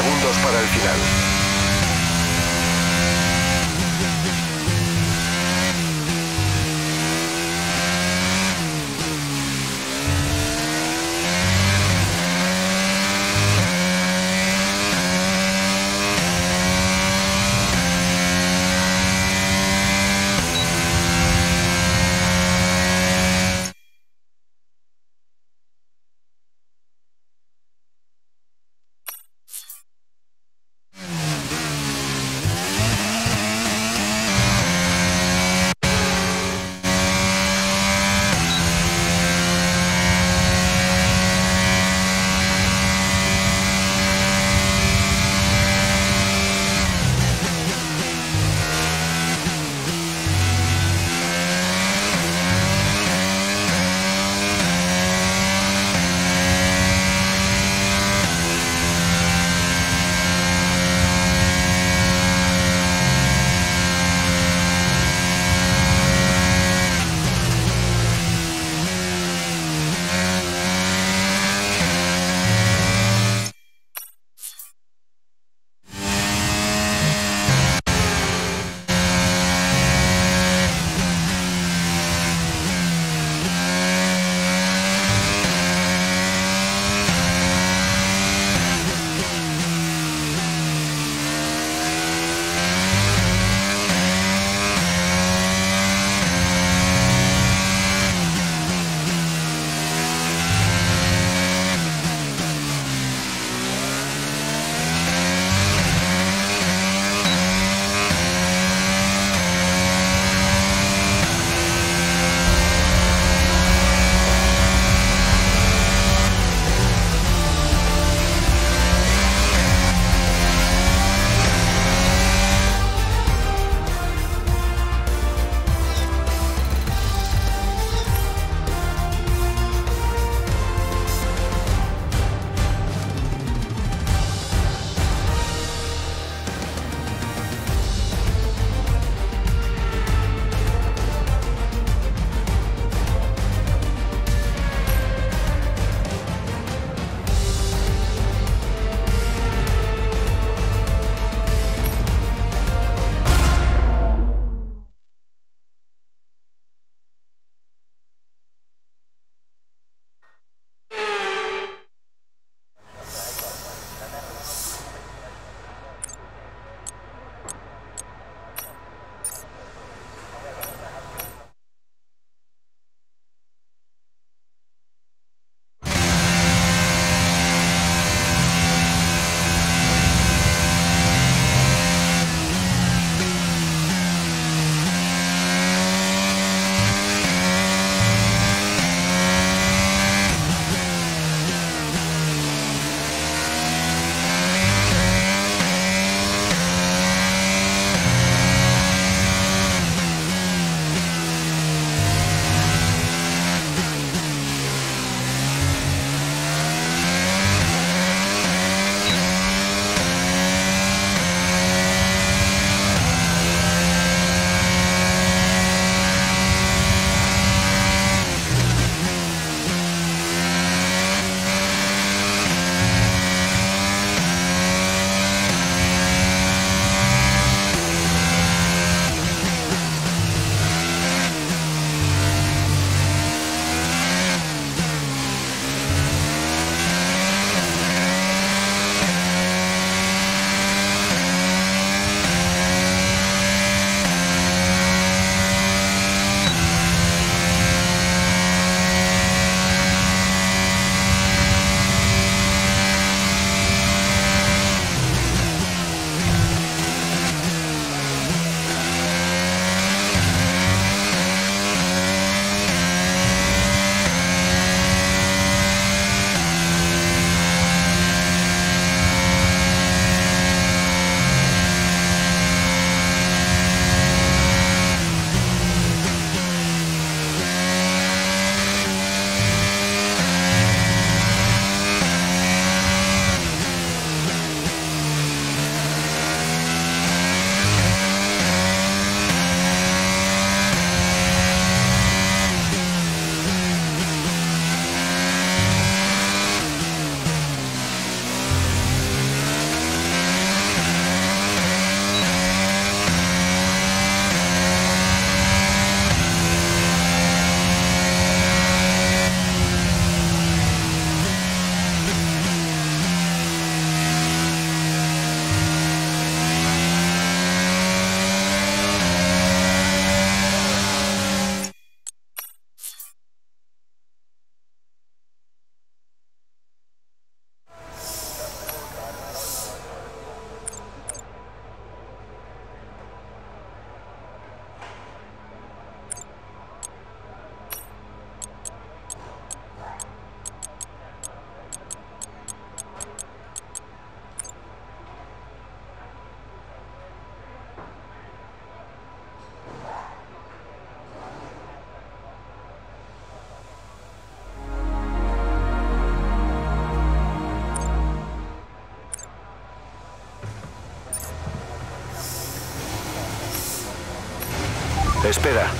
Faltan 30 segundos para el final. Espera.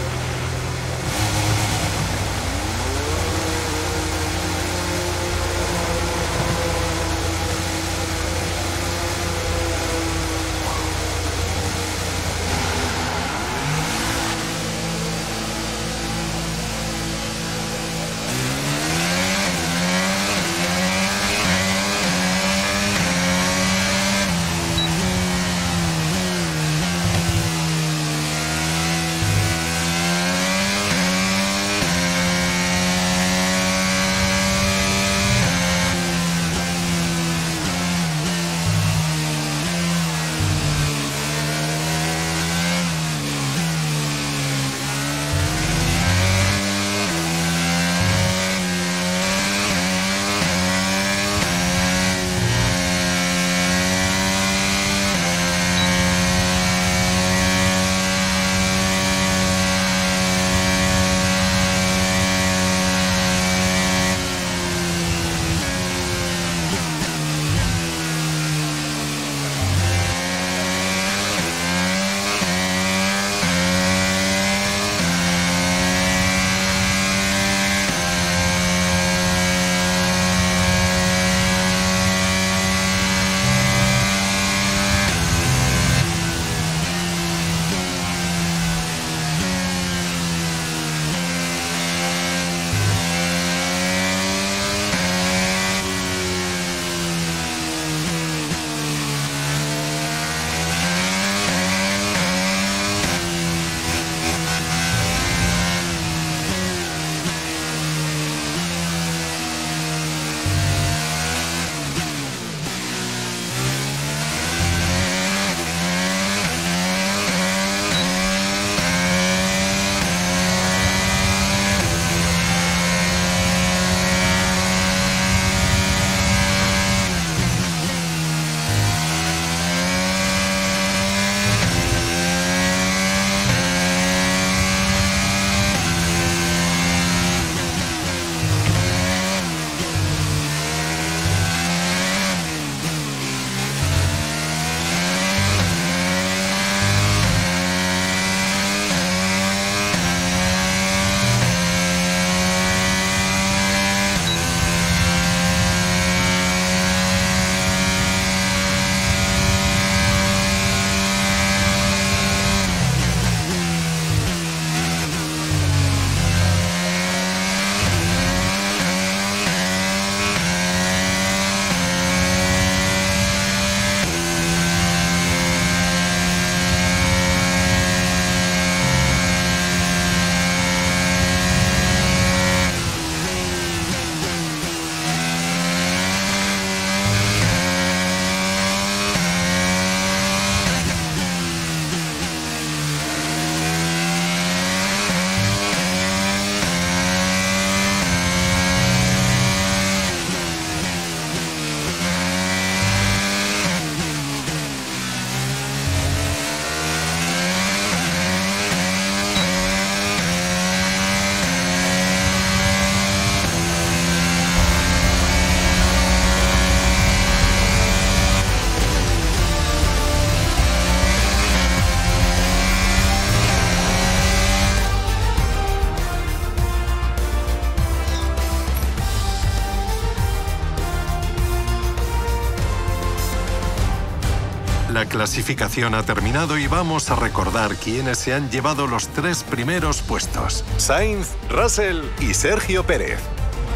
Clasificación ha terminado y vamos a recordar quiénes se han llevado los tres primeros puestos. Sainz, Russell y Sergio Pérez.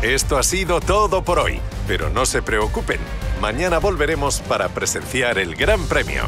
Esto ha sido todo por hoy, pero no se preocupen, mañana volveremos para presenciar el Gran Premio.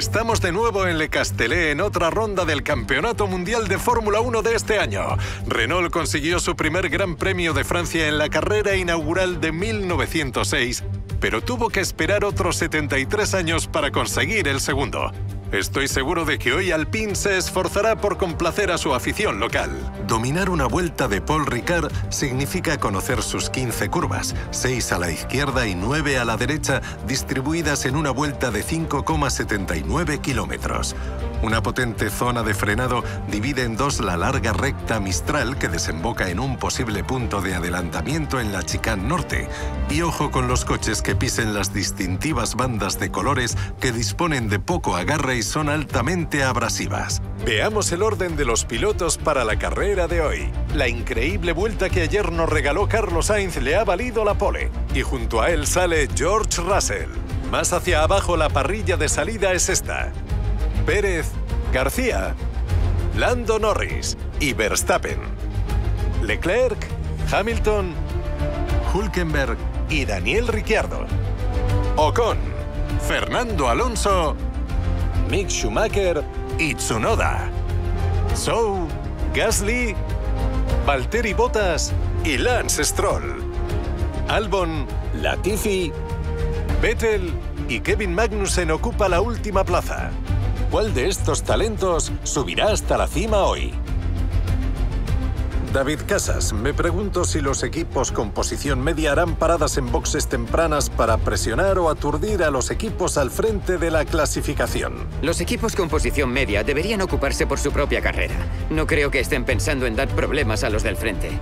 Estamos de nuevo en Le Castellet en otra ronda del Campeonato Mundial de Fórmula 1 de este año. Renault consiguió su primer Gran Premio de Francia en la carrera inaugural de 1906, pero tuvo que esperar otros 73 años para conseguir el segundo. Estoy seguro de que hoy Alpine se esforzará por complacer a su afición local. Dominar una vuelta de Paul Ricard significa conocer sus 15 curvas, 6 a la izquierda y 9 a la derecha, distribuidas en una vuelta de 5,79 kilómetros. Una potente zona de frenado divide en dos la larga recta Mistral que desemboca en un posible punto de adelantamiento en la chicane norte. Y ojo con los coches que pisen las distintivas bandas de colores que disponen de poco agarre son altamente abrasivas. Veamos el orden de los pilotos para la carrera de hoy. La increíble vuelta que ayer nos regaló Carlos Sainz le ha valido la pole. Y junto a él sale George Russell. Más hacia abajo la parrilla de salida es esta. Pérez, García, Lando Norris y Verstappen. Leclerc, Hamilton, Hulkenberg y Daniel Ricciardo. Ocon, Fernando Alonso, Mick Schumacher y Tsunoda. Zhou, Gasly, Valtteri Bottas y Lance Stroll. Albon, Latifi, Vettel y Kevin Magnussen ocupa la última plaza. ¿Cuál de estos talentos subirá hasta la cima hoy? David Casas, me pregunto si los equipos con posición media harán paradas en boxes tempranas para presionar o aturdir a los equipos al frente de la clasificación. Los equipos con posición media deberían ocuparse por su propia carrera. No creo que estén pensando en dar problemas a los del frente.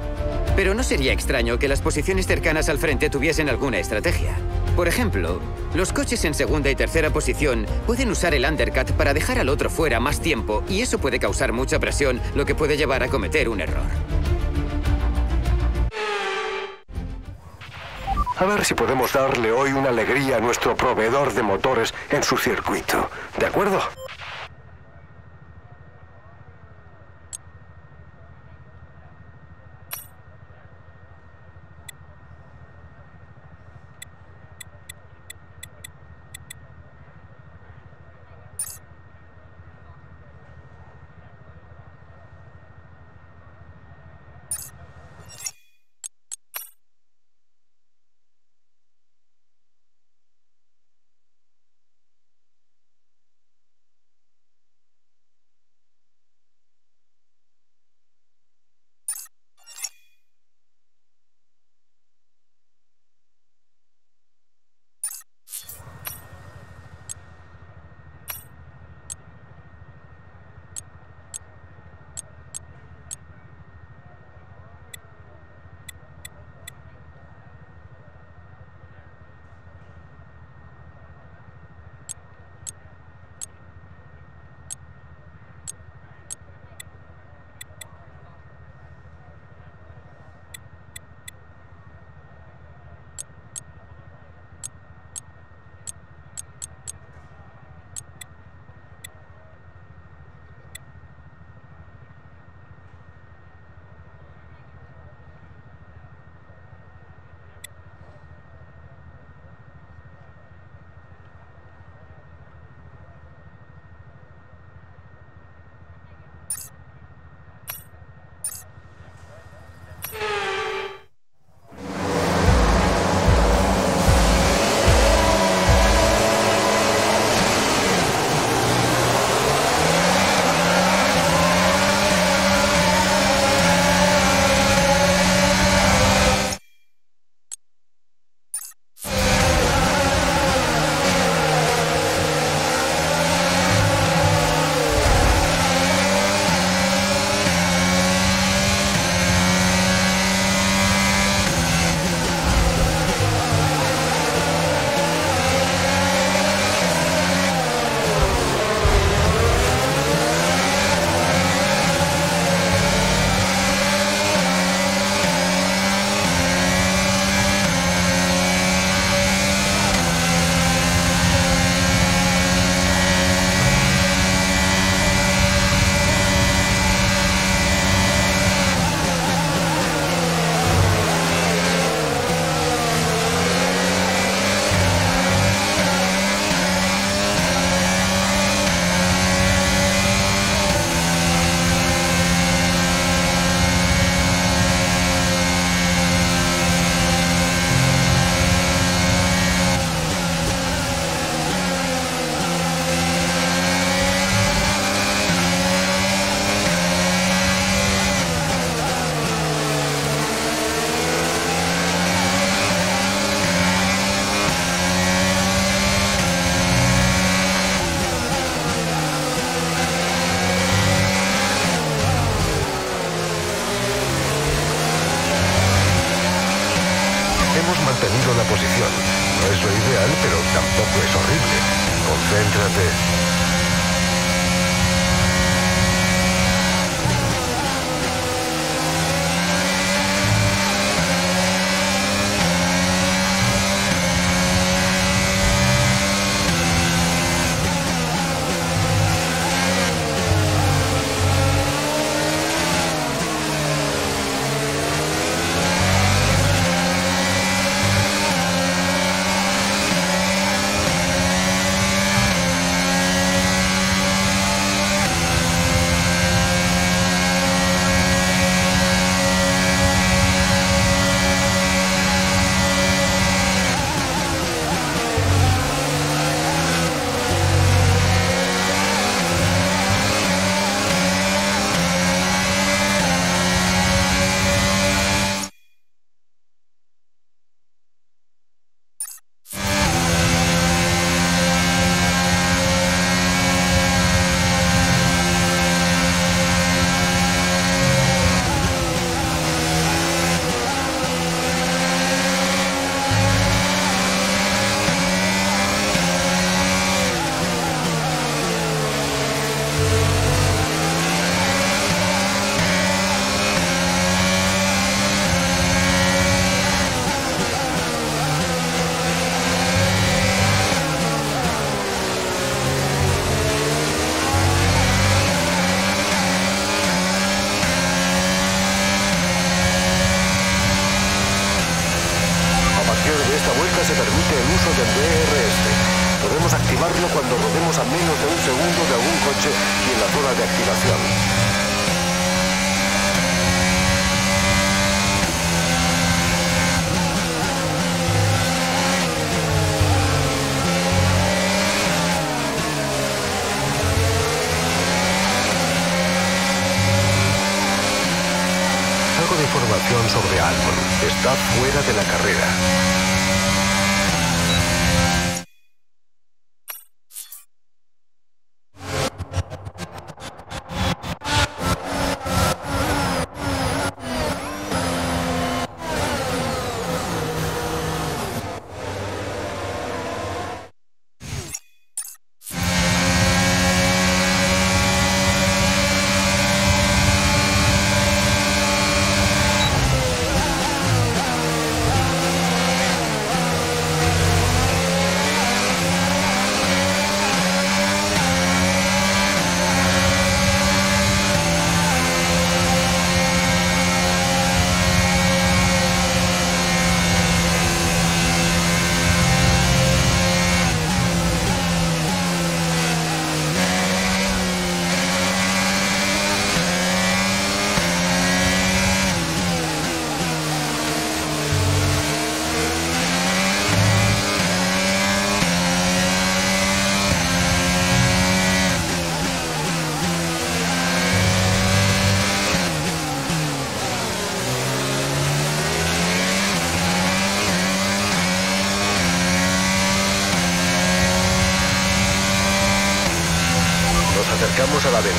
Pero no sería extraño que las posiciones cercanas al frente tuviesen alguna estrategia. Por ejemplo, los coches en segunda y tercera posición pueden usar el undercut para dejar al otro fuera más tiempo y eso puede causar mucha presión, lo que puede llevar a cometer un error. A ver si podemos darle hoy una alegría a nuestro proveedor de motores en su circuito. ¿De acuerdo?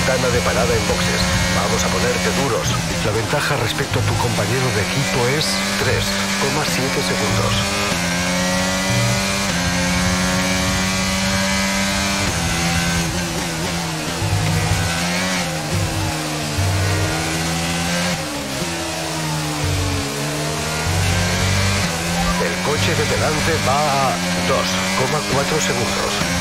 Ventana de parada en boxes. Vamos a ponerte duros. La ventaja respecto a tu compañero de equipo es 3,7 segundos. El coche de delante va a 2,4 segundos.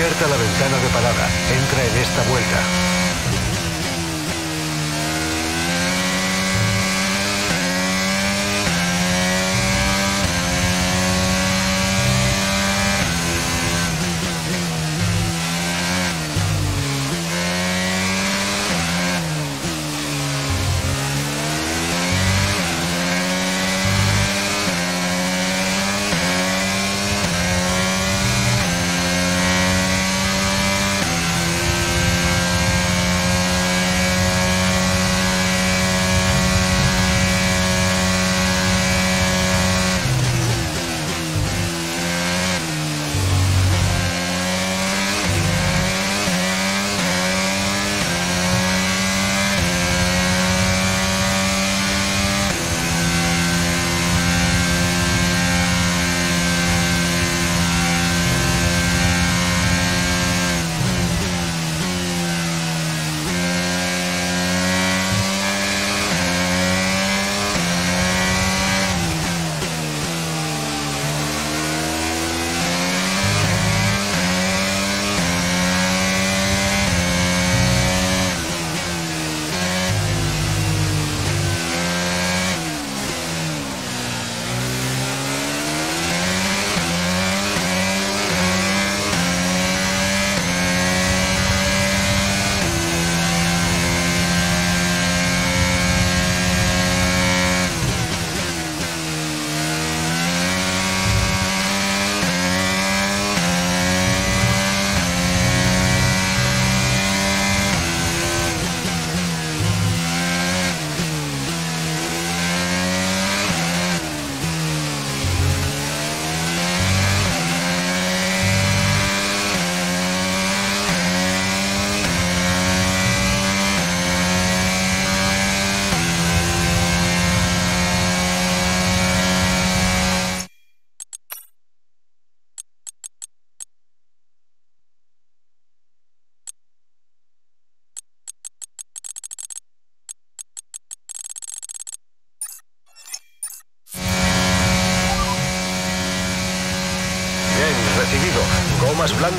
Abierta la ventana de parada. Entra en esta vuelta.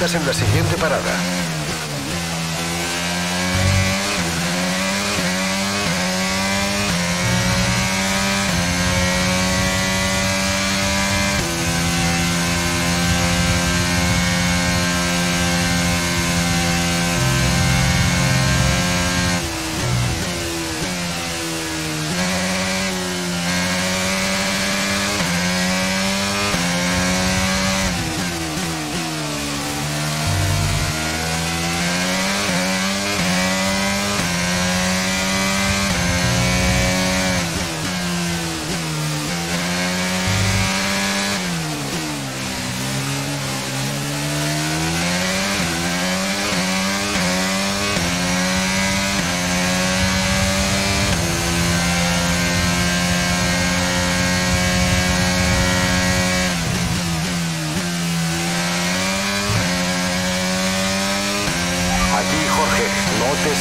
En la siguiente parada.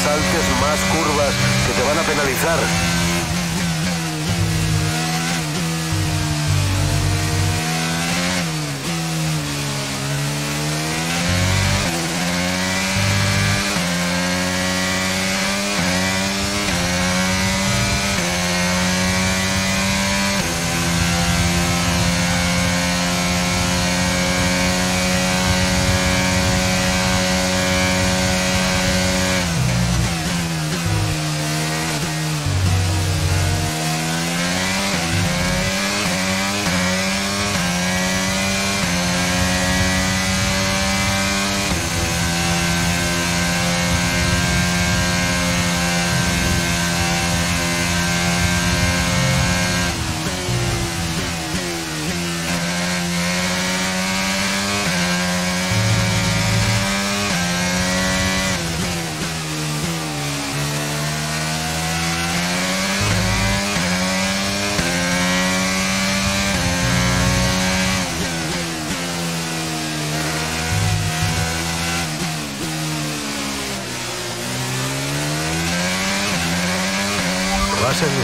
saltes más curvas que te van a penalizar.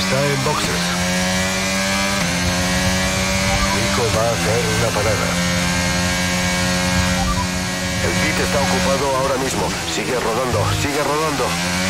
Está en boxes. Nico va a hacer una parada. El aceite está ocupado ahora mismo. Sigue rodando, sigue rodando.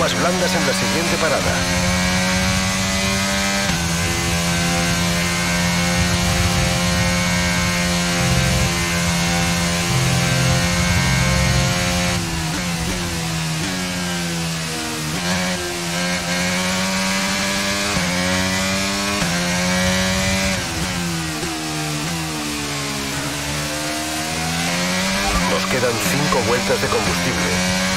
Gomas blandas en la siguiente parada. quedan cinco vueltas de combustible.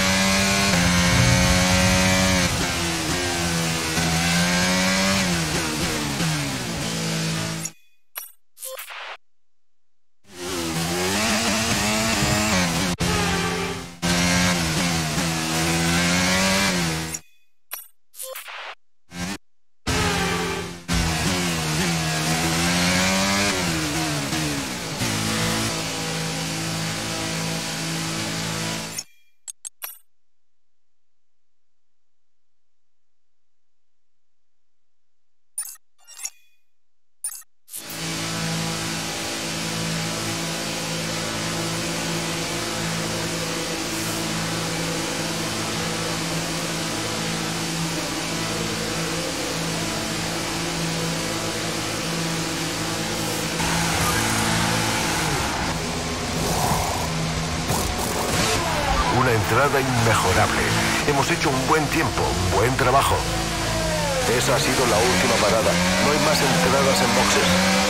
Hemos hecho un buen tiempo, un buen trabajo. Esa ha sido la última parada. No hay más entradas en boxes.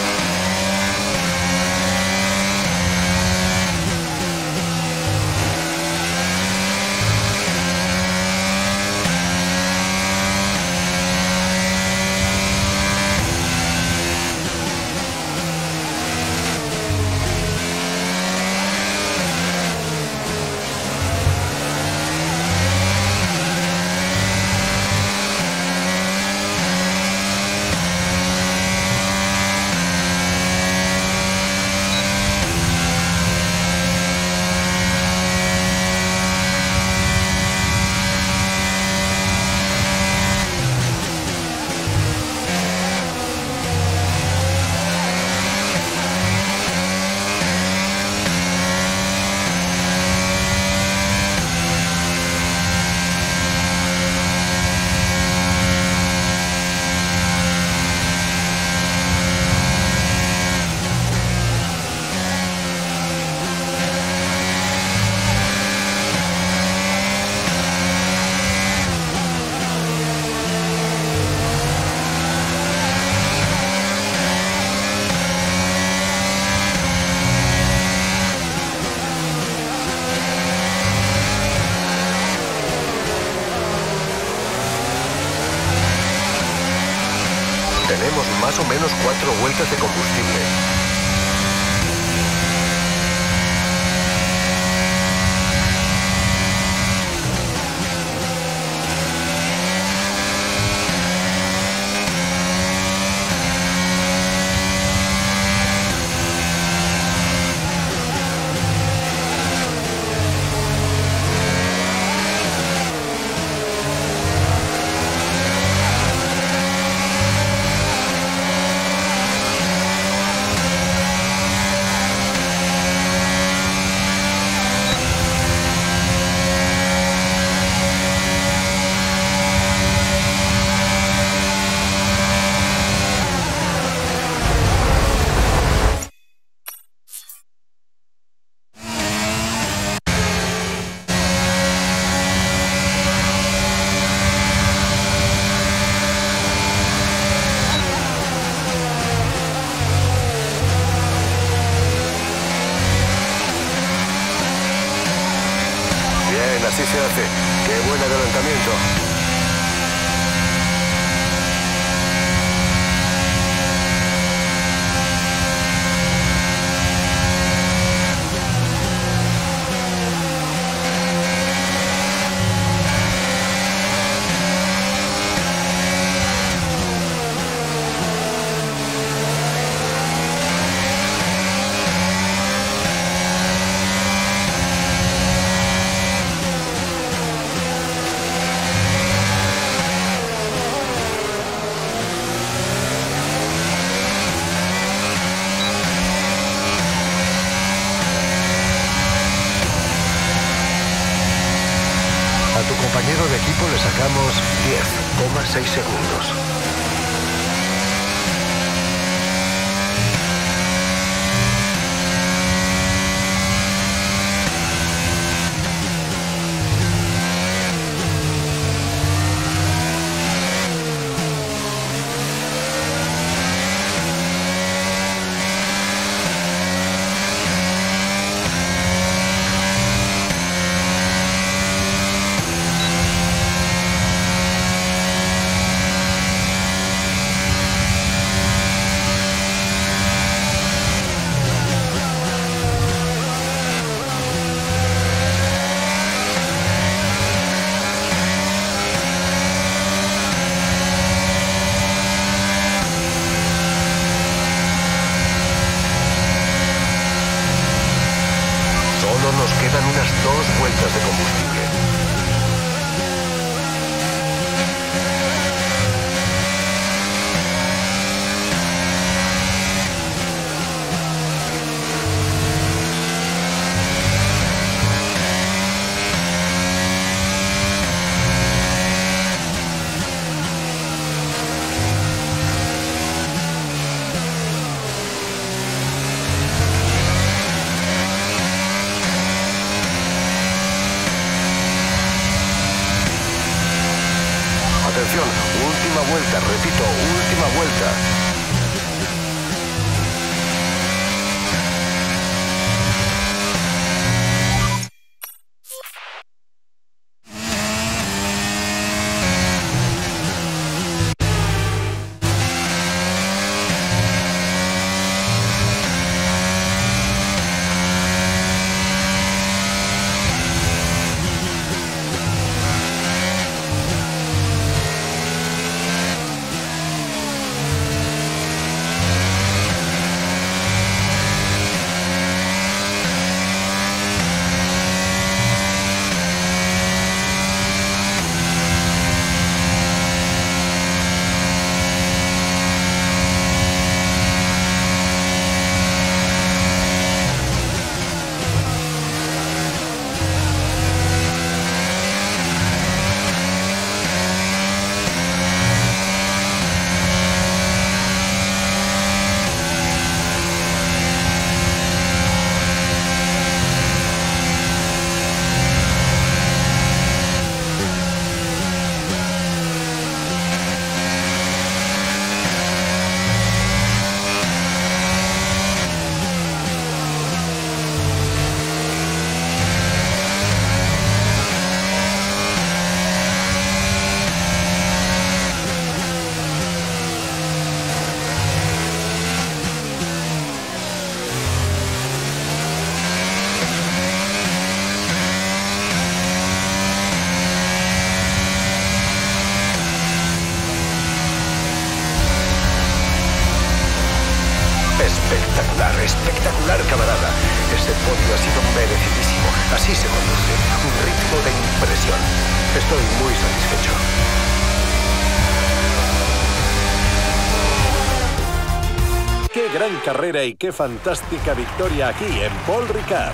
Carrera y qué fantástica victoria aquí en Paul Ricard.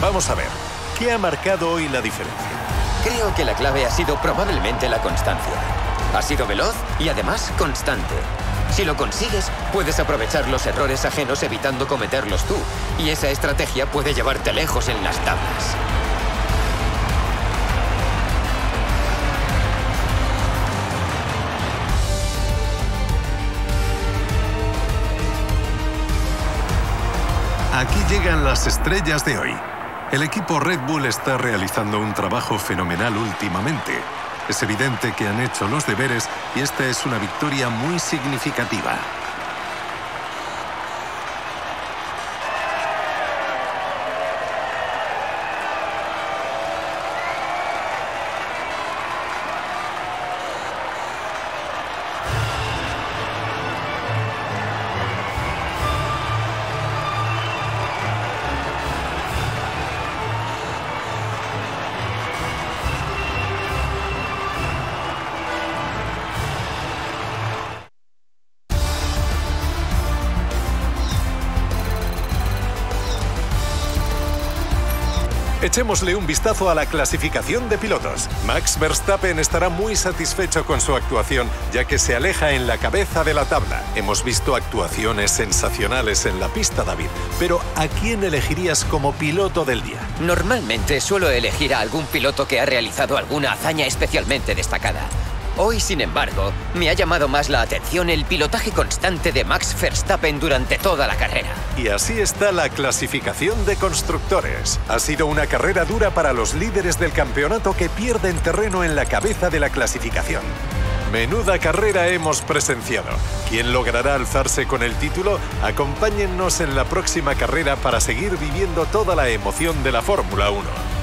Vamos a ver, ¿qué ha marcado hoy la diferencia? Creo que la clave ha sido probablemente la constancia. Ha sido veloz y además constante. Si lo consigues, puedes aprovechar los errores ajenos evitando cometerlos tú. Y esa estrategia puede llevarte lejos en las tablas. Aquí llegan las estrellas de hoy. El equipo Red Bull está realizando un trabajo fenomenal últimamente. Es evidente que han hecho los deberes y esta es una victoria muy significativa. Echémosle un vistazo a la clasificación de pilotos. Max Verstappen estará muy satisfecho con su actuación, ya que se aleja en la cabeza de la tabla. Hemos visto actuaciones sensacionales en la pista, David, pero ¿a quién elegirías como piloto del día? Normalmente suelo elegir a algún piloto que ha realizado alguna hazaña especialmente destacada. Hoy, sin embargo, me ha llamado más la atención el pilotaje constante de Max Verstappen durante toda la carrera. Y así está la clasificación de constructores. Ha sido una carrera dura para los líderes del campeonato que pierden terreno en la cabeza de la clasificación. Menuda carrera hemos presenciado. ¿Quién logrará alzarse con el título? Acompáñennos en la próxima carrera para seguir viviendo toda la emoción de la Fórmula 1.